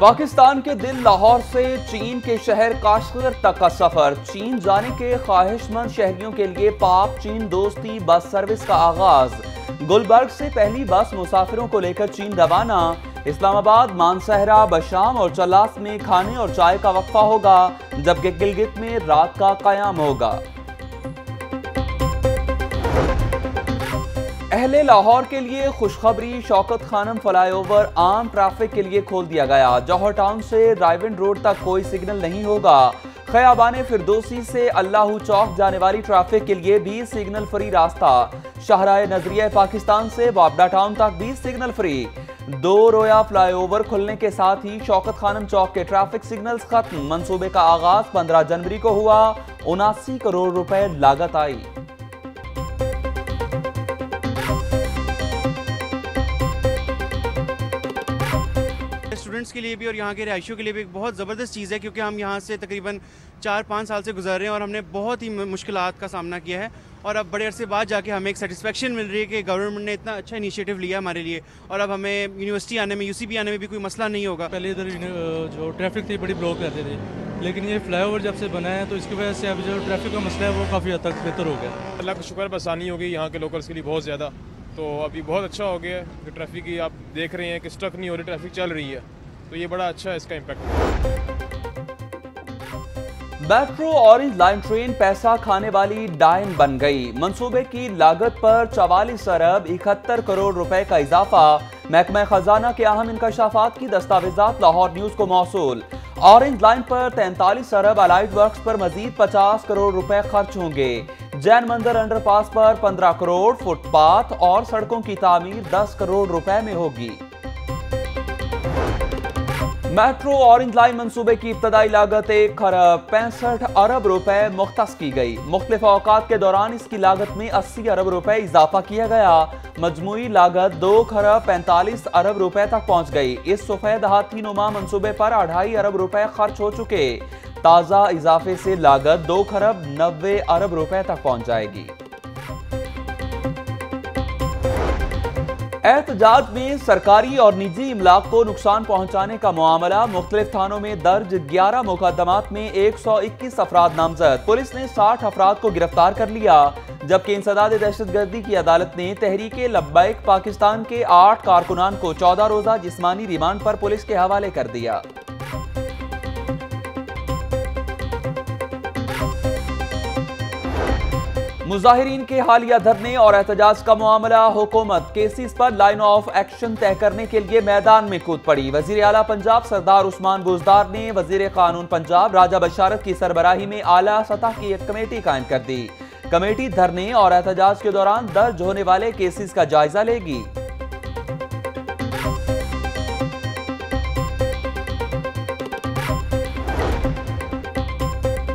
پاکستان کے دل لاہور سے چین کے شہر کاشغر تک کا سفر۔ چین جانے کے خواہش مند شہریوں کے لیے پاک چین دوستی بس سروس کا آغاز۔ گلبرگ سے پہلی بس مسافروں کو لے کر چین روانہ۔ اسلام آباد، مانسہرہ، بشام اور چلاس میں کھانے اور چائے کا وقفہ ہوگا، جبکہ گلگت میں رات کا قیام ہوگا۔ اہل لاہور کے لیے خوشخبری شوکت خانم فلائی اوور عام ٹرافک کے لیے کھول دیا گیا۔ جوہر ٹاؤن سے رائیون روڈ تک کوئی سگنل نہیں ہوگا۔ خیابان فردوسی سے اللہ چوک جانے والی ٹرافک کے لیے بھی سگنل فری راستہ۔ شہرائے نظریہ پاکستان سے وابڈا ٹاؤن تک بھی سگنل فری۔ دو رویا فلائی اوور کھلنے کے ساتھ ہی شوکت خانم چوک کے ٹرافک سگنلز ختم۔ منصوبے کا آغاز پندرہ جنوری کو ہوا۔ اناسی کروڑ روپے لاگت آئی۔ اسٹوڈنٹس کے لیے بھی اور یہاں کے رہائشیوں کے لیے بھی ایک بہت زبردست چیز ہے کیونکہ ہم یہاں سے تقریباً چار پانچ سال سے گزر رہے ہیں اور ہم نے بہت ہی مشکلات کا سامنا کیا ہے اور اب بڑے عرصے بعد جا کے ہمیں ایک سیٹسفیکشن مل رہی ہے کہ گورنمنٹ نے اتنا اچھا انیشیٹو لیا ہمارے لیے اور اب ہمیں یونیورسٹی آنے میں یو سی بی آنے میں بھی کوئی مسئلہ نہیں ہوگا۔ پہلے ادھر جو ٹریفک تھی بڑی بلاک رہتے تھے لیکن یہ فلائی اوور جب سے بنا ہے تو اس کی وجہ سے اب جو ٹریفک کا مسئلہ ہے وہ کافی حد تک بہتر ہو گیا۔ اللہ کا شکر آسانی ہو گئی یہاں کے لوکلس کے لیے بہت زیادہ۔ تو ابھی بہت اچھا ہو گیا ہے کہ ٹریفک کی آپ دیکھ رہے ہیں کہ اسٹرک نہیں ہو رہی ٹریفک چل رہی ہے۔ تو یہ بڑا اچھا اس کا impact metro orange line train پیسہ کھانے والی ڈائن بن گئی۔ منصوبے کی لاگت پر چوالیس ارب اکہتر کروڑ روپے کا اضافہ۔ محکمہ خزانہ کے اہم انکشافات کی دستاویزات لاہور نیوز کو موصول۔ اورنج لائن پر تینتالیس ارب الائٹ ورکس پر مزید پچاس کروڑ روپے خرچ ہوں گے۔ جین مندر انڈر پاس پر پندرہ کروڑ، فٹ پاتھ اور سڑکوں کی تعمیر دس کروڑ روپے میں ہوگی۔ میٹرو اورنج لائن منصوبے کی ابتدائی لاگت ایک خرب پینسٹھ ارب روپے مختص کی گئی۔ مختلف اوقات کے دوران اس کی لاگت میں اسی ارب روپے اضافہ کیا گیا۔ مجموعی لاگت دو خرب پینتالیس ارب روپے تک پہنچ گئی۔ اس سفید ہاتھی نما منصوبے پر اڑھائی ارب روپے خرچ ہو چکے۔ تازہ اضافے سے لاگت دو خرب نوے ارب روپے تک پہنچ جائے گی۔ احتجاج میں سرکاری اور نجی املاک کو نقصان پہنچانے کا معاملہ، مختلف تھانوں میں درج گیارہ مقدمات میں ایک سو اکیس افراد نامزد۔ پولیس نے ساٹھ افراد کو گرفتار کر لیا، جبکہ انسداد دہشت گردی کی عدالت نے تحریک لبیک پاکستان کے آٹھ کارکنان کو چودہ روزہ جسمانی ریمانڈ پر پولیس کے حوالے کر دیا۔ مظاہرین کے حالیہ دھرنے اور احتجاج کا معاملہ، حکومت کیسز پر لائن آف ایکشن طے کرنے کے لیے میدان میں کود پڑی۔ وزیر اعلیٰ پنجاب سردار عثمان بوزدار نے وزیر قانون پنجاب راجہ بشارت کی سربراہی میں اعلیٰ سطح کی ایک کمیٹی قائم کر دی۔ کمیٹی دھرنے اور احتجاج کے دوران درج ہونے والے کیسز کا جائزہ لے گی۔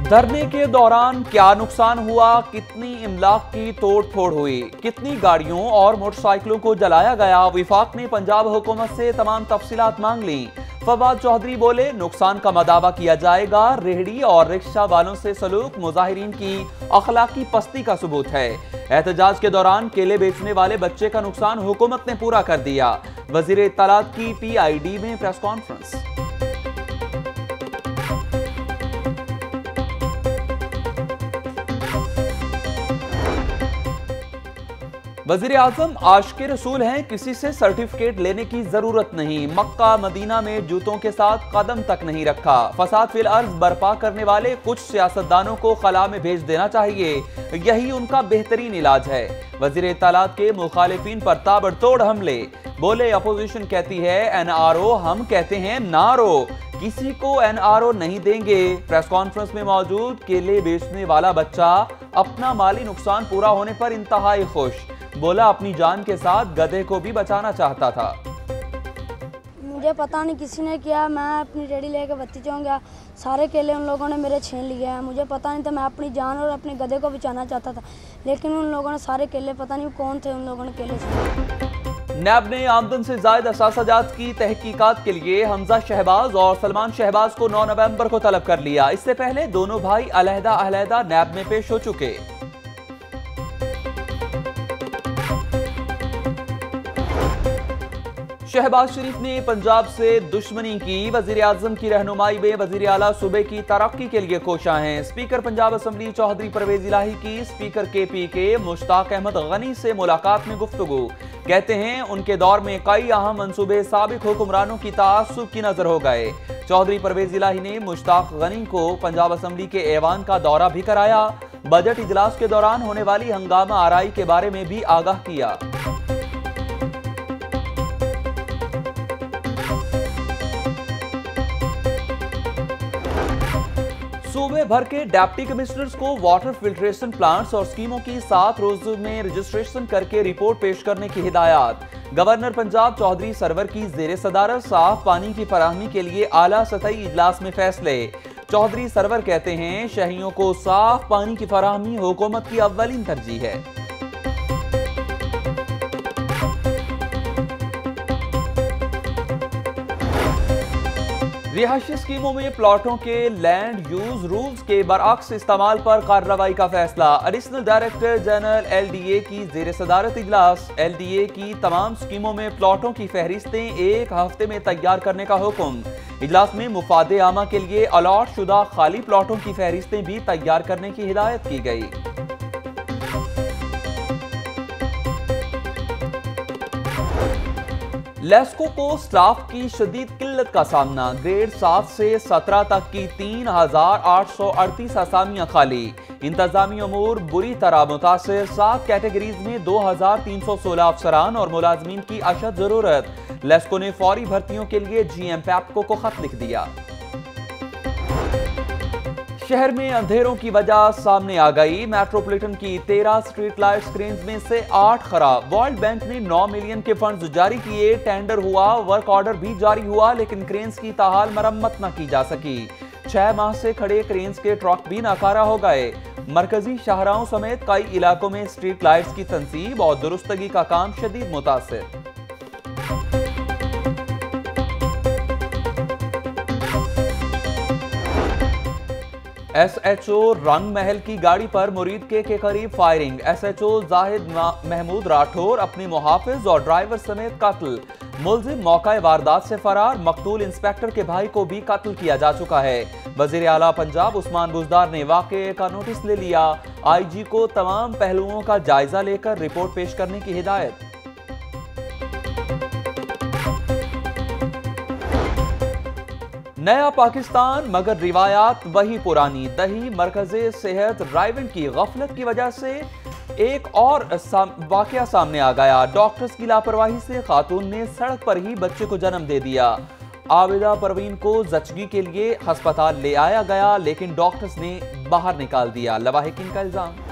دھرنے کے دوران کیا نقصان ہوا؟ کتنی املاک کی توڑ پھوڑ ہوئی؟ کتنی گاڑیوں اور موٹر سائیکلوں کو جلایا گیا؟ وفاق نے پنجاب حکومت سے تمام تفصیلات مانگ لیں۔ فواد چودھری بولے، نقصان کا مداوع کیا جائے گا۔ ریہڑی اور رکشہ والوں سے سلوک، مظاہرین کی اخلاقی پستی کا ثبوت ہے۔ احتجاج کے دوران کیلے بیچنے والے بچے کا نقصان حکومت نے پورا کر دیا۔ وزیر اطلاعات کی پی آئی ڈی میں پریس کانفرنس۔ وزیر اعظم عاشق رسول ہیں، کسی سے سرٹیفکیٹ لینے کی ضرورت نہیں۔ مکہ، مدینہ میں جوتوں کے ساتھ قدم تک نہیں رکھا۔ فساد فی الارض برپا کرنے والے کچھ سیاستدانوں کو خلا میں بھیج دینا چاہیے۔ یہی ان کا بہترین علاج ہے۔ وزیر اطلاعات کے مخالفین پر تابڑ توڑ حملے۔ بولے، اپوزیشن کہتی ہے، این آر او، ہم کہتے ہیں نارو کسی کو این آر او نہیں دیں گے۔ پریس کانفرنس میں موجود، کیلے بیچنے والا بچہ، اپنا مالی نقصان پورا ہونے پر انتہائی خوش۔ بولا اپنی جان کے ساتھ گدے کو بھی بچانا چاہتا تھا۔ مجھے پتا نہیں کسی نے کیا میں اپنی ریڈی لے کے بتی چاہوں گیا سارے کیلے ان لوگوں نے میرے چھین لیے ہیں۔ مجھے پتا نہیں تھا میں اپنی جان اور اپنے گدے کو بچانا چاہتا تھا لیکن ان لوگوں نے سارے کیلے پتا نہیں کون تھے ان لوگوں نے کیلے چھین نیب نے آمدن سے زائد اثاثہ جات کی تحقیقات کے لیے حمزہ شہباز اور سلمان شہباز کو نو نومبر کو طلب کر لیا۔ اس سے پہلے دونوں بھائی علیحدہ علیحدہ نیب میں پیش ہو چکے۔ شہباز شریف نے پنجاب سے دشمنی کی۔ وزیر اعظم کی رہنمائی میں وزیر اعلیٰ صوبے کی ترقی کے لیے کوشاں ہیں۔ اسپیکر پنجاب اسمبلی چوہدری پرویز الہی کی۔ اسپیکر کے پی کے مشتاق احمد غنی سے ملاقات میں گفتگو۔ کہتے ہیں، ان کے دور میں کئی اہم منصوبے سابق حکمرانوں کی تعصب کی نظر ہو گئے۔ چوہدری پرویز الہی نے مشتاق غنی کو پنجاب اسمبلی کے ایوان کا دورہ بھی کرایا۔ بجٹ اجلاس کے دوران ہونے والی ہنگامہ آرائی کے بارے میں بھی آگاہ کیا۔ صوبے بھر کے ڈیپٹی کمشنرز کو واٹر فلٹریشن پلانٹس اور سکیموں کی سات روز میں رجسٹریشن کر کے رپورٹ پیش کرنے کی ہدایات۔ گورنر پنجاب چودھری سرور کی زیر صدارت صاف پانی کی فراہمی کے لیے اعلیٰ سطحی اجلاس میں فیصلے۔ چودھری سرور کہتے ہیں، شہریوں کو صاف پانی کی فراہمی حکومت کی اولین ترجیح ہے۔ رہائشی اسکیموں میں پلاٹوں کے لینڈ یوز رولز کے برعکس استعمال پر کارروائی کا فیصلہ۔ Additional director general L D A کی زیر صدارت اجلاس۔ ایل ڈی اے کی تمام اسکیموں میں پلاٹوں کی فہرستیں ایک ہفتے میں تیار کرنے کا حکم۔ اجلاس میں مفاد عامہ کے لیے الاٹ شدہ خالی پلاٹوں کی فہرستیں بھی تیار کرنے کی ہدایت کی گئی۔ لیسکو کو سٹاف کی شدید قلت کا سامنا۔ گریڈ سات سے سترہ تک کی تین ہزار آٹھ سو اڑتیس آسامیاں خالی۔ انتظامی امور بری طرح متاثر۔ سات کیٹیگریز میں دو ہزار تین سو سولہ افسران اور ملازمین کی اشد ضرورت۔ لیسکو نے فوری بھرتیوں کے لیے جی ایم پیپکو کو خط لکھ دیا۔ شہر میں اندھیروں کی وجہ سامنے آ گئی۔ میٹروپولیٹن کی تیرہ سٹریٹ لائٹ سکرینز میں سے آٹھ خراب۔ ورلڈ بینک نے نو ملین کے فنڈز جاری کیے۔ ٹینڈر ہوا، ورک آرڈر بھی جاری ہوا، لیکن کرینز کی تاحال مرمت نہ کی جا سکی۔ چھ ماہ سے کھڑے کرینز کے ٹرک بھی ناکارہ ہو گئے۔ مرکزی شاہراہوں سمیت کئی علاقوں میں سٹریٹ لائٹس کی تنصیب اور درستگی کا کام شدید متاثر۔ ایس ایچ او رنگ محل کی گاڑی پر مرید کے کے قریب firing S H O Zahid Mahmood Rathore اپنی محافظ اور ڈرائیور سمیت قتل. ملزم موقع واردات سے فرار، مقتول انسپیکٹر کے بھائی کو بھی قتل کیا جا چکا ہے۔ وزیر اعلیٰ پنجاب عثمان بزدار نے واقعے کا نوٹس لے لیا۔ آئی جی کو تمام پہلوؤں کا جائزہ لے کر رپورٹ پیش کرنے کی ہدایت۔ نیا پاکستان، مگر روایات وہی پرانی۔ دہی مرکز صحت ڈرائیونگ کی غفلت کی وجہ سے ایک اور واقعہ سامنے آ گیا۔ ڈاکٹرز کی لاپرواہی سے خاتون نے سڑک پر ہی بچے کو جنم دے دیا۔ عابدہ پروین کو زچگی کے لیے ہسپتال لے آیا گیا، لیکن ڈاکٹرز نے باہر نکال دیا۔ لواحقین کا الزام۔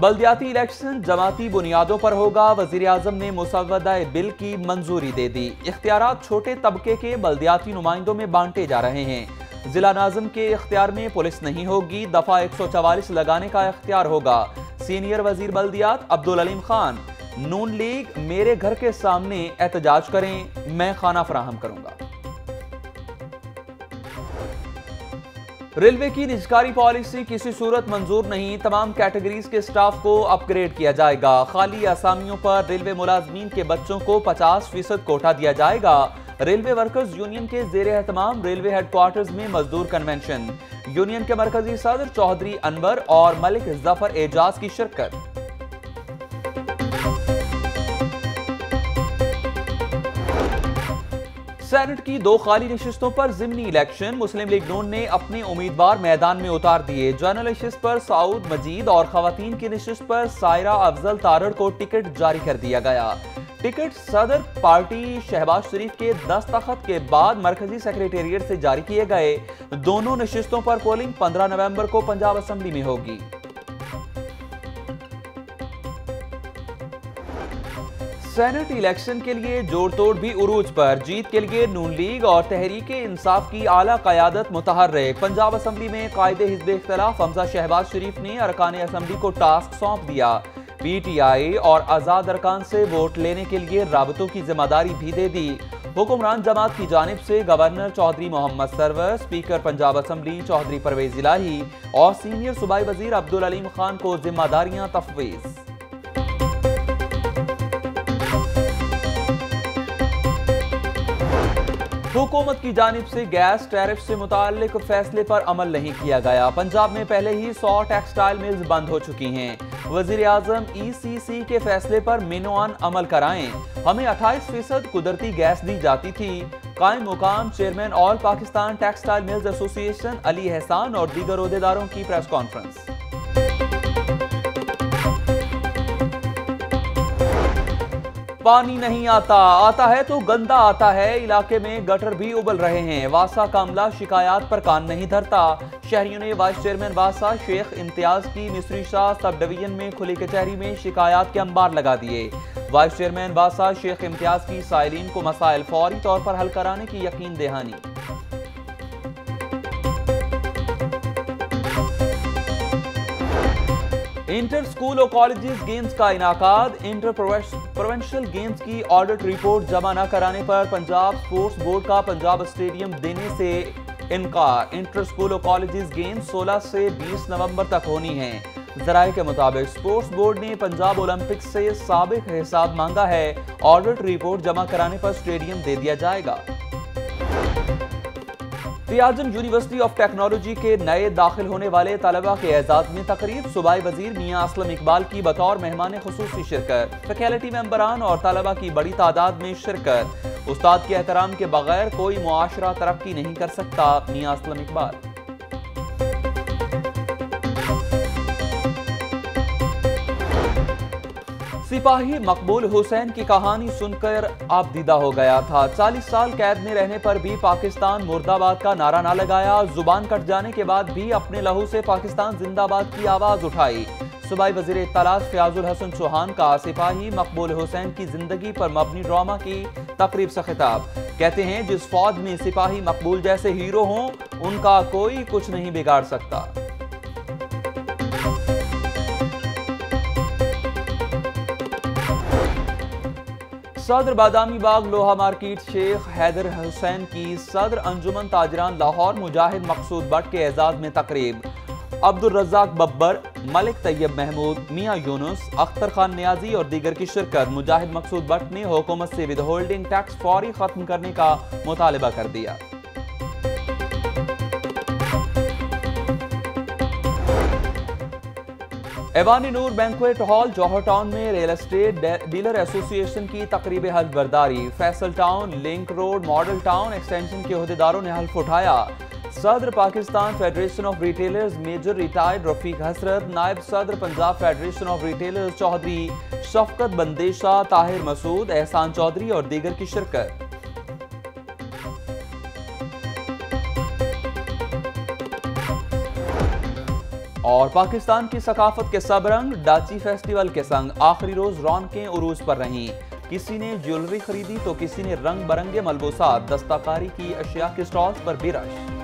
بلدیاتی الیکشن جماعتی بنیادوں پر ہوگا۔ وزیر اعظم نے مسودہ بل کی منظوری دے دی۔ اختیارات چھوٹے طبقے کے بلدیاتی نمائندوں میں بانٹے جا رہے ہیں۔ ضلع ناظم کے اختیار میں پولیس نہیں ہوگی۔ دفعہ ایک سو چوالیس لگانے کا اختیار ہوگا۔ سینئر وزیر بلدیات عبدالعلیم خان، نون لیگ میرے گھر کے سامنے احتجاج کریں، میں خانہ فراہم کروں گا۔ ریلوے کی نجکاری پالیسی کسی صورت منظور نہیں، تمام کیٹیگریز کے سٹاف کو اپ گریڈ کیا جائے گا۔ خالی آسامیوں پر ریلوے ملازمین کے بچوں کو پچاس فیصد کوٹا دیا جائے گا۔ ریلوے ورکرز یونین کے زیر اہتمام ریلوے ہیڈ کوارٹرز میں مزدور کنونشن۔ یونین کے مرکزی صدر چوہدری انور اور ملک ظفر اعجاز کی شرکت۔ سینٹ کی دو خالی نشستوں پر ضمنی الیکشن، مسلم لیگ نون نے اپنے امیدوار میدان میں اتار دیے۔ جنرل نشست پر سعود مجید اور خواتین کی نشست پر سائرہ افضل تارڑ کو ٹکٹ جاری کر دیا گیا۔ ٹکٹ صدر پارٹی شہباز شریف کے دستخط کے بعد مرکزی سیکریٹریٹ سے جاری کیے گئے۔ دونوں نشستوں پر پولنگ پندرہ نومبر کو پنجاب اسمبلی میں ہوگی۔ سینٹ الیکشن کے لیے جوڑ توڑ بھی عروج پر۔ جیت کے لیے نون لیگ اور تحریک انصاف کی اعلیٰ قیادت متحرک۔ پنجاب اسمبلی میں قائد حزب اختلاف حمزہ شہباز شریف نے ارکان اسمبلی کو ٹاسک سونپ دیا۔ پی ٹی آئی اور آزاد ارکان سے ووٹ لینے کے لیے رابطوں کی ذمہ داری بھی دے دی۔ حکمران جماعت کی جانب سے governor Chaudhry Muhammad Sarwar, speaker Punjab assembly Chaudhry Pervaiz Elahi اور سینئر صوبائی وزیر عبدالعلیم خان کو ذمہ داریاں تفویض۔ حکومت کی جانب سے گیس ٹیرف سے متعلق فیصلے پر عمل نہیں کیا گیا۔ پنجاب میں پہلے ہی سو ٹیکسٹائل ملز بند ہو چکی ہیں۔ وزیر اعظم ای سی سی کے فیصلے پر مینوان عمل کرائیں۔ ہمیں اٹھائیس فیصد قدرتی گیس دی جاتی تھی۔ قائم مقام chairman all Pakistan textile mills association Ali احسان اور دیگر عہدیداروں کی پریس کانفرنس۔ پانی نہیں آتا۔ آتا ہے تو گندہ آتا ہے۔ علاقے میں گٹر بھی ابل رہے ہیں۔ واسا کاملہ شکایات پر کان نہیں دھرتا۔ شہریوں نے وائس چیئرمین واسا شیخ امتیاز کی مصری شاہ سب ڈویژن میں کھلی کچہری میں شکایات کے انبار لگا دیے۔ وائس چیئرمین واسا شیخ امتیاز کی سائلین کو مسائل فوری طور پر حل کرانے کی یقین دہانی۔ انٹر سکول اور کالجز گیمز کا انعقاد انٹر پروینشل گیمز کی آڈٹ ریپورٹ جمع نہ کرانے پر پنجاب سپورٹس بورڈ کا پنجاب اسٹیڈیم دینے سے انکار انٹر سکول اور کالجز گیمز سولہ سے بیس نومبر تک ہونی ہیں ذرائع کے مطابق سپورٹس بورڈ نے پنجاب اولمپک سے سابق حساب مانگا ہے آڈٹ ریپورٹ جمع کرانے پر اسٹیڈیم دے دیا جائے گا ریاضن یونیورسٹی آف ٹیکنالوجی کے نئے داخل ہونے والے طلبہ کے اعزاز میں تقریب صوبائی وزیر میاں اسلم اقبال کی بطور مہمان خصوصی شرکت۔ فیکلٹی ممبران اور طلبہ کی بڑی تعداد میں شرکت۔ استاد کے احترام کے بغیر کوئی معاشرہ ترقی نہیں کر سکتا، میاں اسلم اقبال۔ سپاہی مقبول حسین کی کہانی سن کر آپ دیدہ ہو گیا تھا۔ چالیس سال قید میں رہنے پر بھی پاکستان مرد آباد کا نعرہ نہ لگایا۔ زبان کٹ جانے کے بعد بھی اپنے لہو سے پاکستان زندہ آباد کی آواز اٹھائی۔ صوبائی وزیر اطلاعات فیاض الحسن چوہان کا سپاہی مقبول حسین کی زندگی پر مبنی ڈرامہ کی تقریب سے خطاب۔ کہتے ہیں، جس فوج میں سپاہی مقبول جیسے ہیرو ہوں، ان کا کوئی کچھ نہیں بگاڑ سکتا۔ صدر بادامی باغ لوہا مارکیٹ شیخ حیدر حسین کی صدر انجمن تاجران لاہور مجاہد مقصود بٹ کے اعزاز میں تقریب۔ عبد الرزاق ببر، ملک طیب محمود، میاں یونس، اختر خان نیازی اور دیگر کی شرکت مجاہد مقصود بٹ نے حکومت سے ود ہولڈنگ ٹیکس فوری ختم کرنے کا مطالبہ کر دیا۔ ایوانی نور بینکویٹ ہال، جوہر ٹاؤن میں real estate dealer association کی تقریب حلف برداری۔ Faisal town, link road, model town extension کے عہدیداروں نے حلف اٹھایا۔ صدر Pakistan federation of retailers major retired Rafiq Hasrat, نائب صدر Punjab federation of retailers Chaudhry Shafqat Bandesha, Tahir مسعود، احسان چودھری اور دیگر کی شرکت۔ اور پاکستان کی ثقافت کے سب رنگ، ڈاچی فیسٹیول کے سنگ آخری روز رونقیں عروج پر رہیں۔ کسی نے جیولری خریدی تو کسی نے رنگ برنگے ملبوسات دستکاری کی اشیاء کے سٹالز پر بھی رش۔